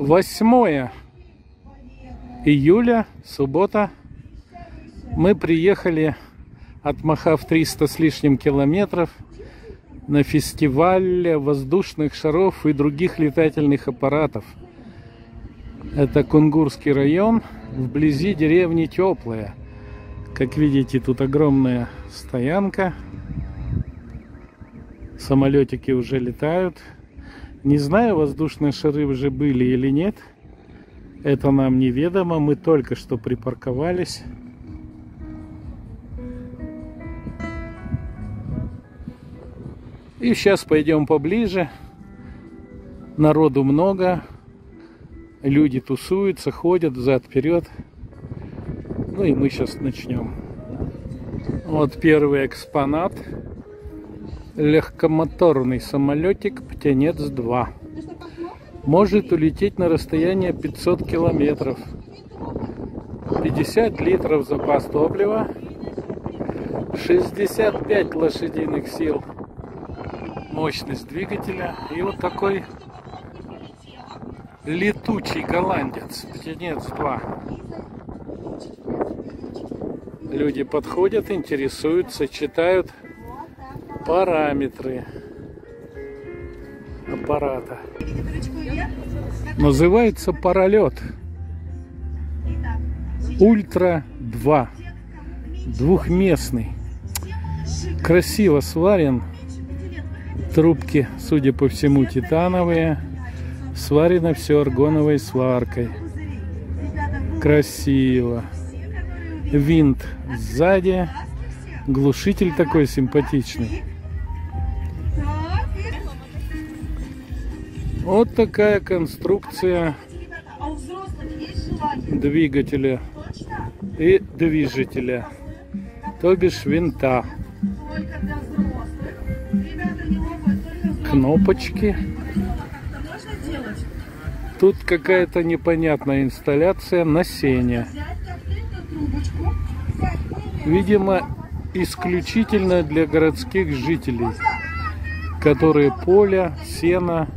8 июля, суббота. Мы приехали, отмахав 300 с лишним километров, на фестиваль воздушных шаров и других летательных аппаратов. Это Кунгурский район, вблизи деревни Теплая. Как видите, тут огромная стоянка. Самолетики уже летают. Не знаю, воздушные шары уже были или нет. Это нам неведомо. Мы только что припарковались. И сейчас пойдем поближе. Народу много. Люди тусуются, ходят взад-вперед. Ну и мы сейчас начнем. Вот первый экспонат легкомоторный самолетик Птенец-2. Может улететь на расстояние 500 километров. 50 литров запас топлива. 65 лошадиных сил мощность двигателя. И вот такой летучий голландец. Птенец-2. Люди подходят, интересуются, читают параметры аппарата. Называется паралет. Ультра 2. Двухместный. Красиво сварен. Трубки, судя по всему, титановые. Сварено все аргоновой сваркой. Красиво. Винт сзади. Глушитель такой симпатичный. Вот такая конструкция двигателя и движителя, то бишь винта. Кнопочки. Тут какая-то непонятная инсталляция на сене. Видимо, исключительно для городских жителей, которые поля, сено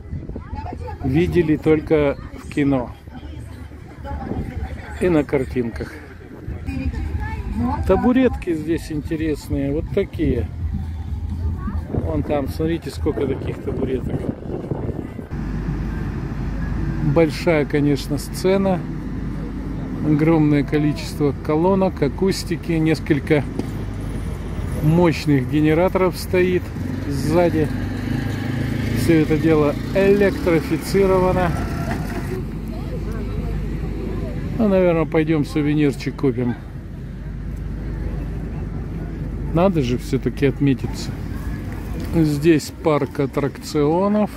видели только в кино и на картинках. Табуретки здесь интересные, вот такие. Вон там, смотрите, сколько таких табуреток. Большая, конечно, сцена. Огромное количество колонок, акустики, несколько мощных генераторов стоит сзади. Все это дело электрифицировано. Ну, наверное, пойдем сувенирчик купим. Надо же все-таки отметиться. Здесь парк аттракционов.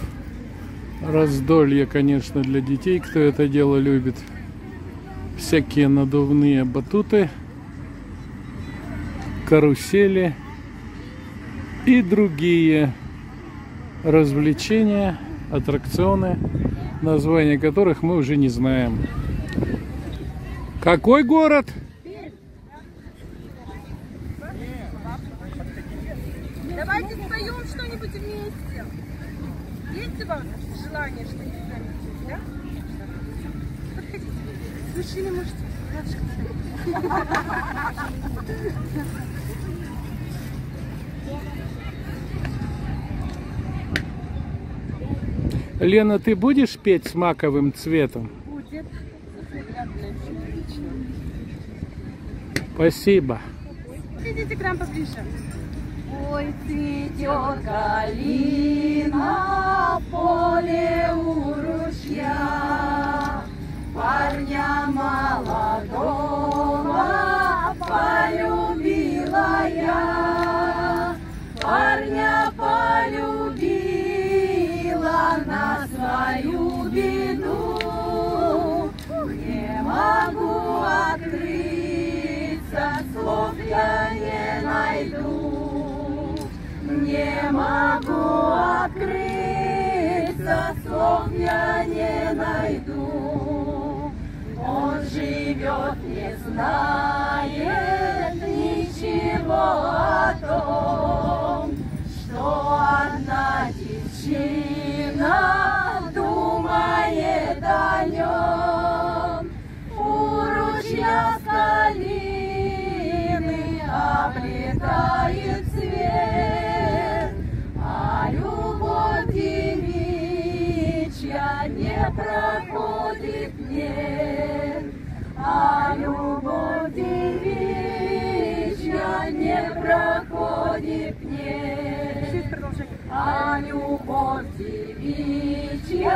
Раздолье, конечно, для детей, кто это дело любит. Всякие надувные батуты карусели и другие развлечения, аттракционы, названия которых мы уже не знаем. Какой город? Давайте споем что-нибудь вместе. Есть у вас желание что-нибудь спеть, да? Подходите. Мужчины можете. Лена, ты будешь петь с маковым цветом? Будет. Спасибо. Идите к нам поближе. Ой, цветет калина поле у ручья, Парня молодого полюбила я, Парня полюбила на свою беду. Не могу открыться, слов я не найду. Не могу открыться, слов я не найду. Он живет, не знает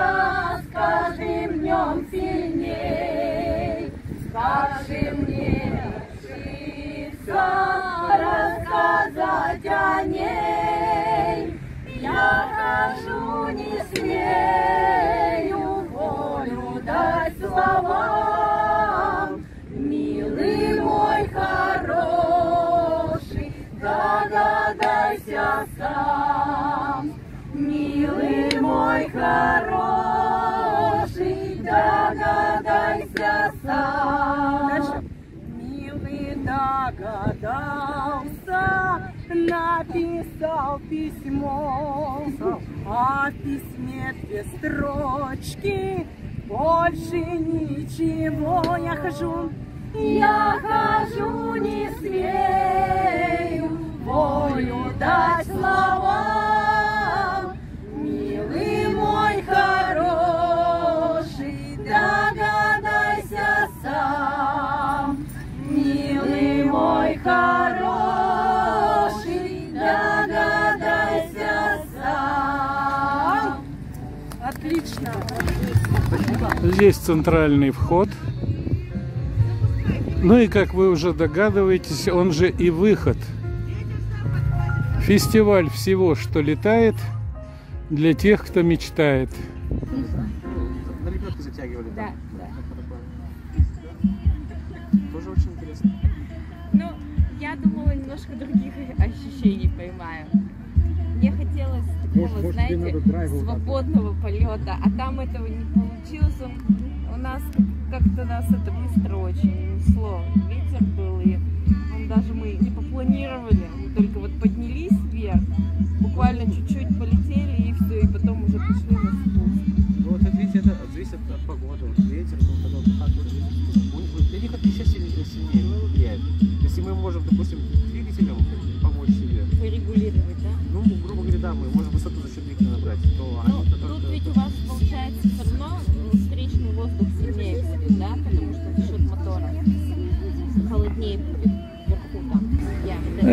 девичья с каждым днем сильней, с каждым мне решится рассказать о ней. Я хожу, не смею волю дать словам, милый мой хороший, догадайся сам. Мой хороший, догадался, написал письмо, а письме две строчки, больше ничего. Я хожу, Я хожу, не смею волю дать словам. Здесь центральный вход. Ну и как вы уже догадываетесь, он же и выход. Фестиваль всего, что летает, для тех, кто мечтает. Как-то нас это быстро очень несло. Ветер был, и даже мы не попланировали, мы только вот поднялись вверх, буквально чуть-чуть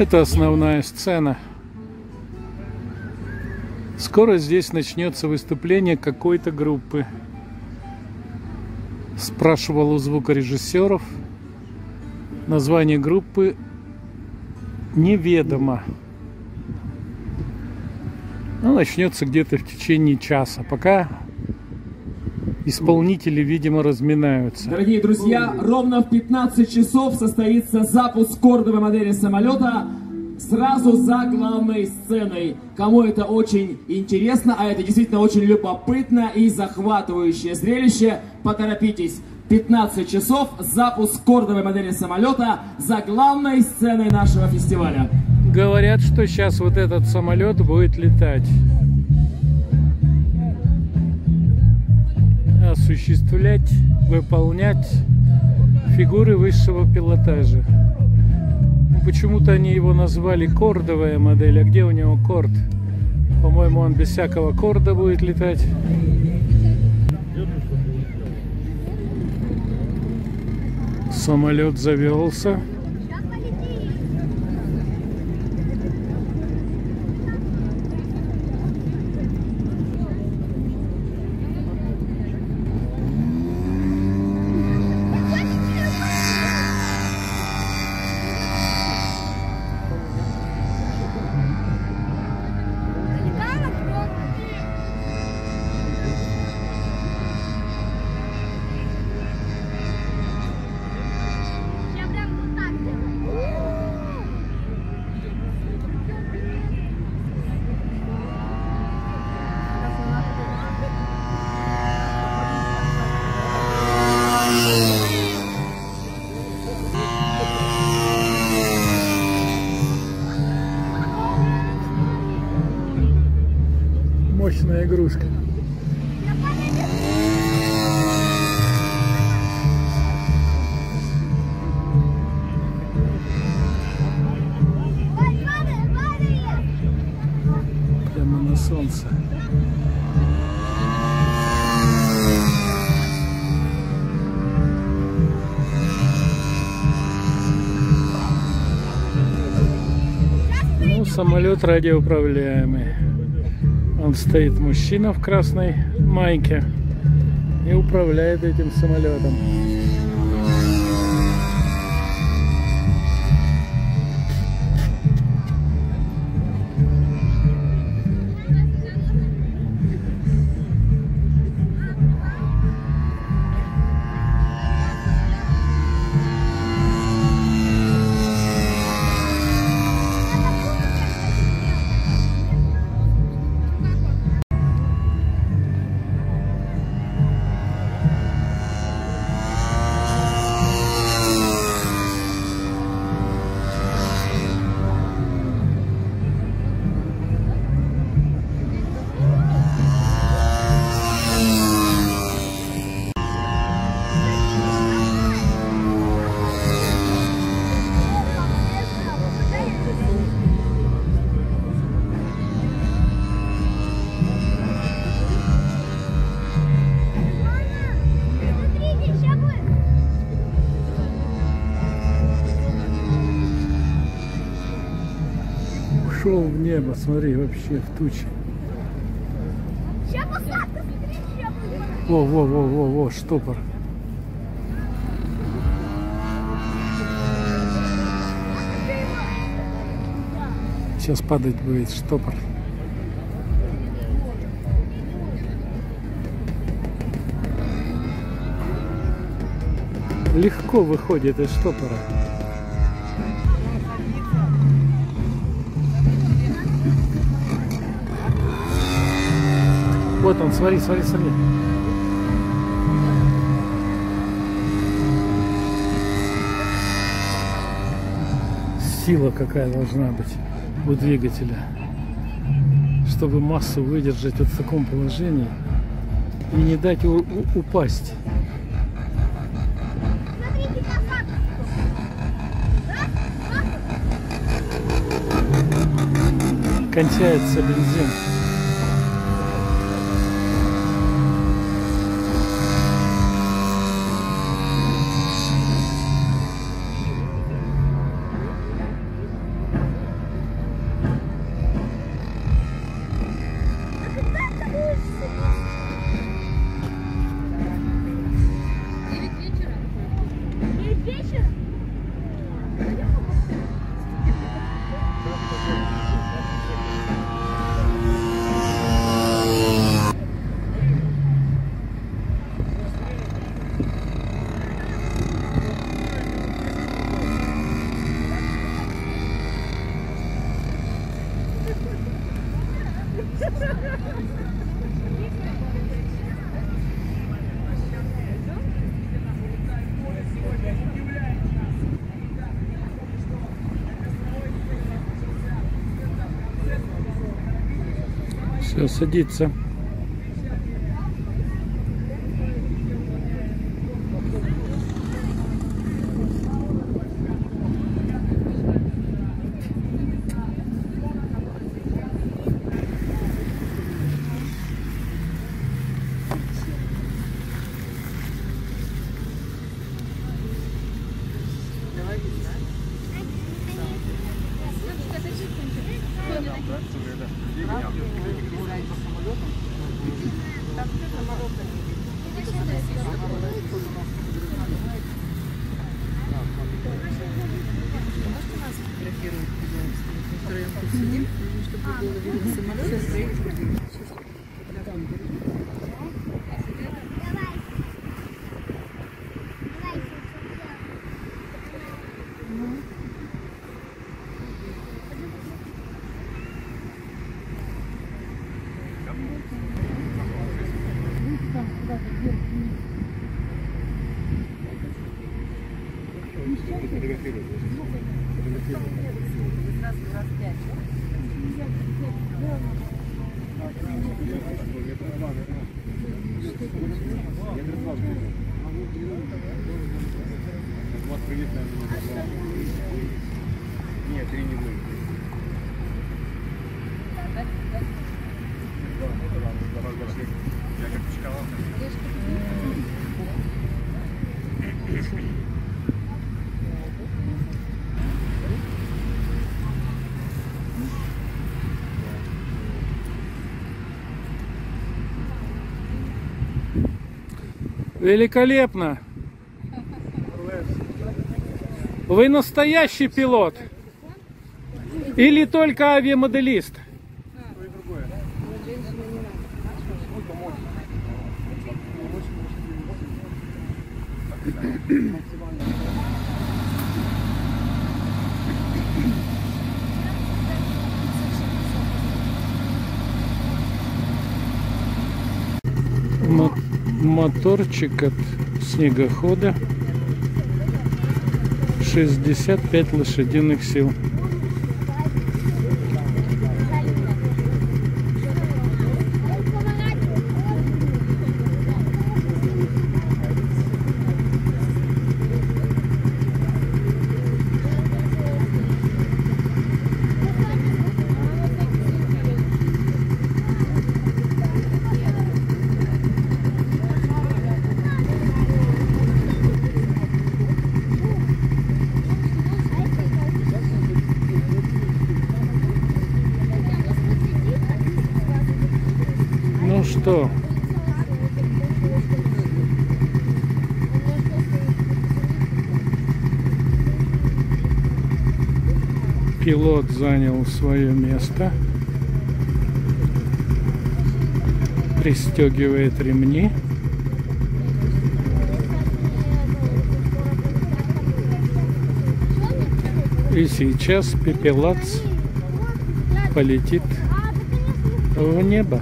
это- основная сцена. Скоро здесь начнется выступление какой-то группы. Спрашивал у звукорежиссеров. Название группы неведомо. Ну, начнется где-то в течение часа. Пока исполнители, видимо, разминаются. Дорогие друзья, ровно в 15 часов состоится запуск кордовой модели самолета сразу за главной сценой. Кому это очень интересно, а это действительно очень любопытно и захватывающее зрелище, поторопитесь. 15 часов запуск кордовой модели самолета за главной сценой нашего фестиваля. Говорят, что сейчас вот этот самолет будет летать. Осуществлять, выполнять фигуры высшего пилотажа. Ну, Почему-то они его назвали кордовая модель. А где у него корд? По-моему, он без всякого корда будет летать. Самолет завелся. игрушка. Прямо на солнце. Ну, самолет радиоуправляемый. Он стоит мужчина в красной майке и управляет этим самолетом. Ушел в небо, смотри, вообще в тучи. Во, во, во, во, во, штопор. Сейчас падать будет штопор. Легко выходит из штопора. Вот он, смотри, смотри, смотри. Сила какая должна быть у двигателя, чтобы массу выдержать вот в таком положении и не дать упасть. Кончается бензин. Все, садится. Великолепно. Вы настоящий пилот? Или только авиамоделист? Мо- Моторчик от снегохода 65 лошадиных сил. Ну что? Пилот занял свое место. Пристегивает ремни. И сейчас пепелац полетит в небо.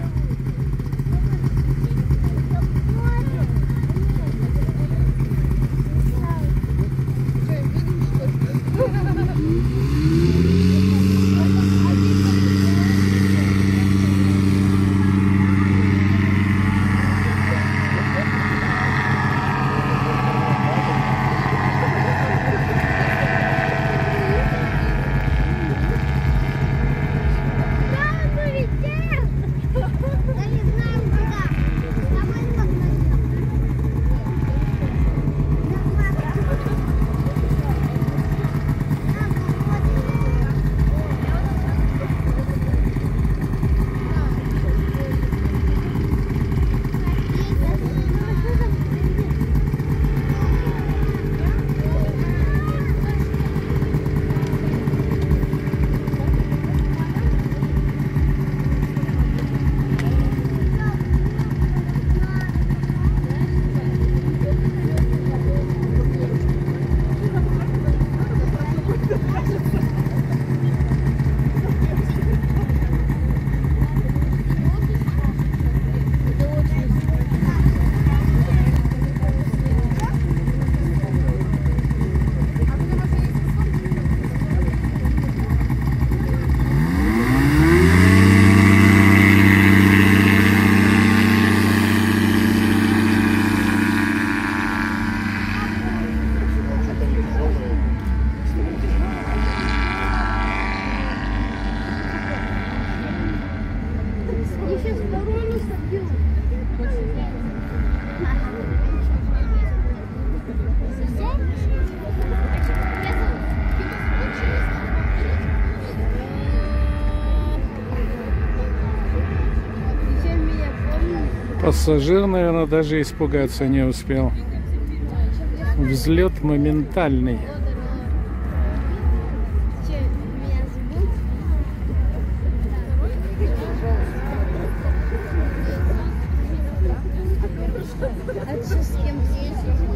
Пассажир, наверное, даже испугаться не успел. Взлет моментальный. А с кем здесь?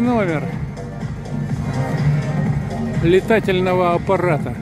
Номер летательного аппарата.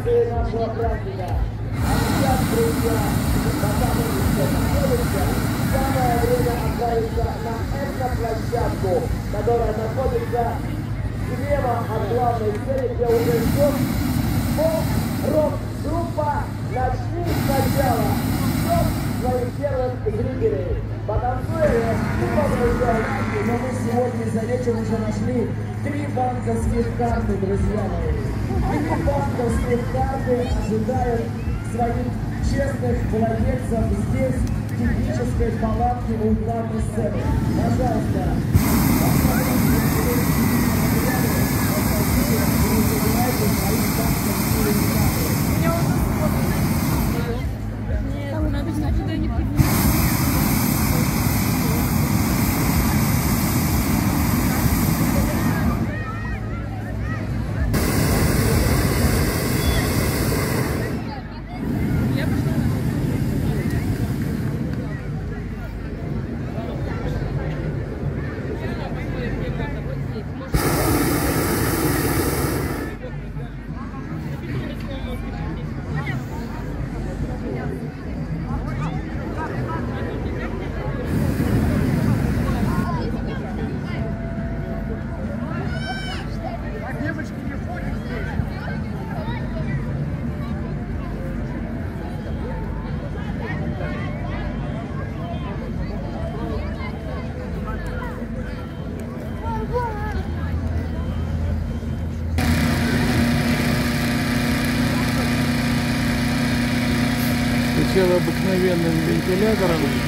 традиции нашего праздника. А сейчас, друзья, познакомимся с находимся Самое время отправиться на экоплощадку, которая находится слева от главной цели, где уже ждет рок-группа «Начни сначала». Ждет своих первых зрителей. Потанцуем и. Но мы сегодня за вечер уже нашли три банковских карты, друзья мои. Банковских карты ожидают своих честных владельцев здесь, в технической палатке у главной сцены. Пожалуйста, Сначала обыкновенным вентилятором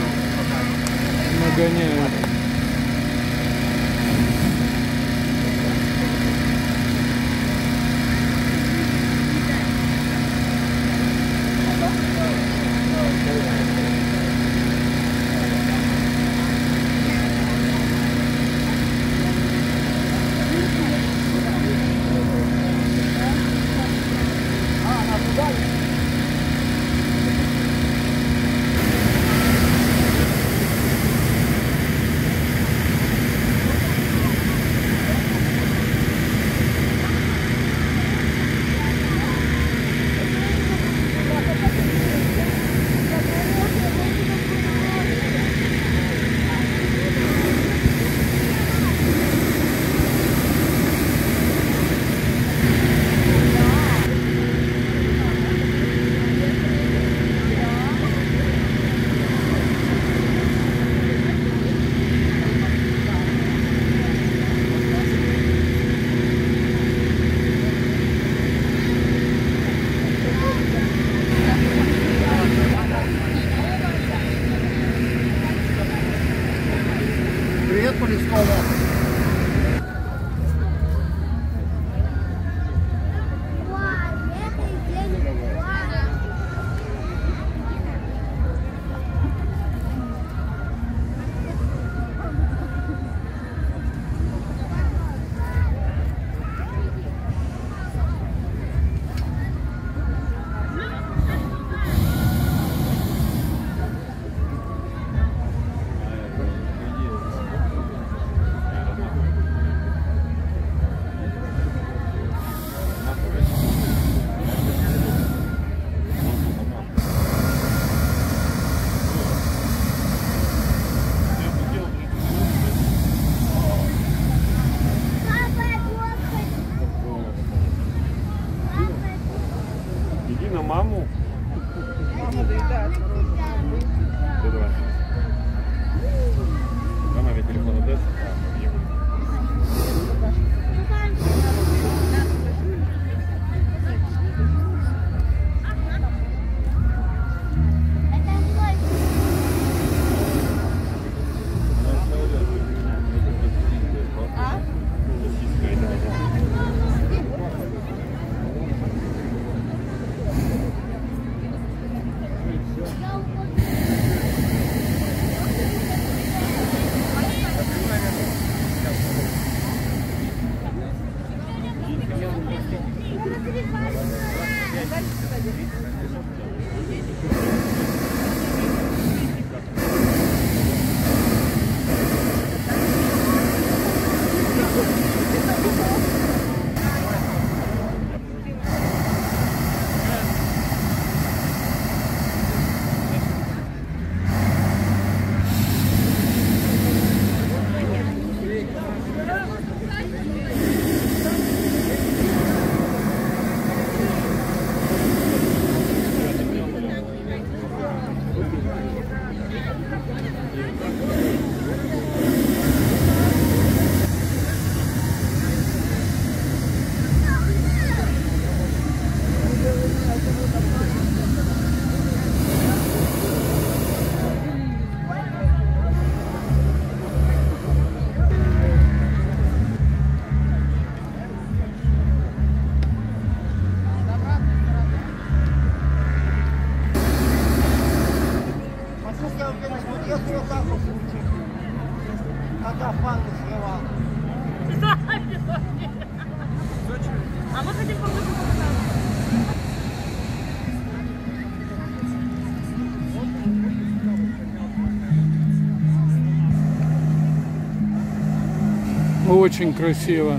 Очень красиво.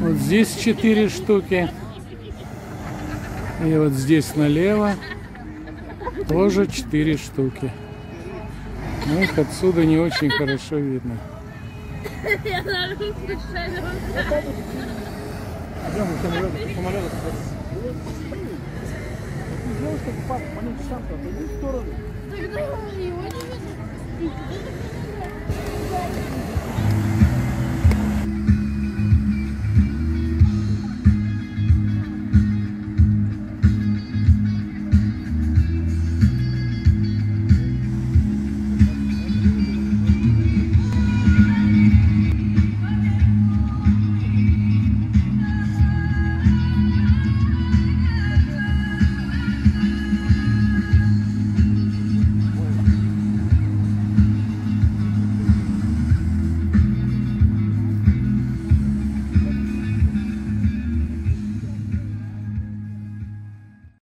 Вот здесь четыре штуки. И вот здесь налево тоже четыре штуки. Но их отсюда не очень хорошо видно. Тогда его не